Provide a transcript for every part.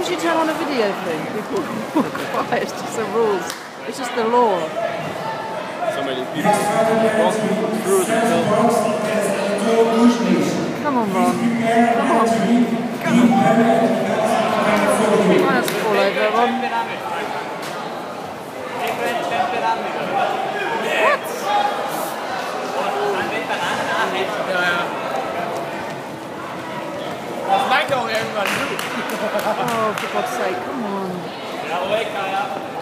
video thing. People are quiet. It's just the rules. It's just the law. So many people walking through the film. Come on, Ron. Come on. Come on. You might have to fall over, Ron. Sake, come on. Jawohl, Kaya. Why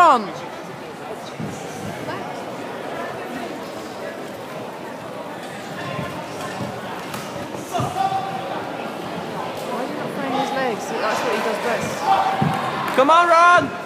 Legs, Why is he not throwing his legs? That's what he does best. Come on, Ron!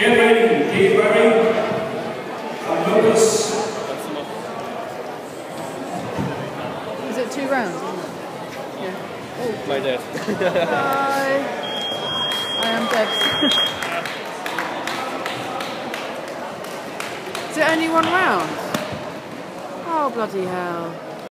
Get ready, Dave And Lucas. Is it two rounds, isn't it? Yeah. My dad. Hi. I am Debs. Is it only one round? Oh, bloody hell.